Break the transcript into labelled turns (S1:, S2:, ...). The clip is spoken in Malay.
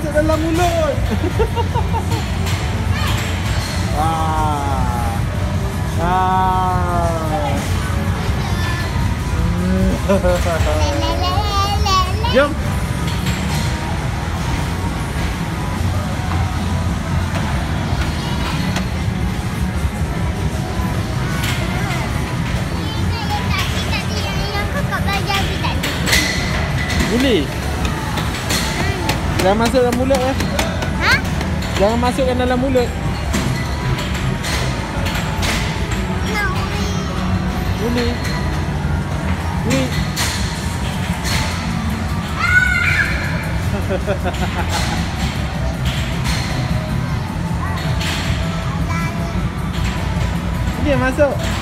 S1: masuk dalam mulut. ah. Ah. Jom. Boleh. Jangan masuk dalam mulut eh.
S2: Ha?
S1: Jangan masukkan dalam mulut. Boleh. Ni. Dia masuk.